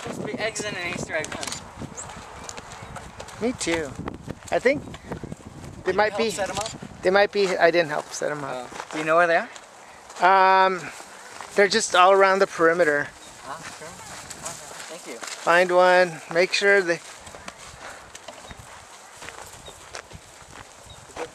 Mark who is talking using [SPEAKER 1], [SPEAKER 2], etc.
[SPEAKER 1] supposed to be eggs in an Easter egg hunt.
[SPEAKER 2] Me too. I think they might be. They might be. I didn't help set them up.
[SPEAKER 1] Oh. Do you know where they are?
[SPEAKER 2] Um, they're just all around the perimeter.
[SPEAKER 1] Ah, sure. Ah, okay. Thank you.
[SPEAKER 2] Find one. Make sure they. The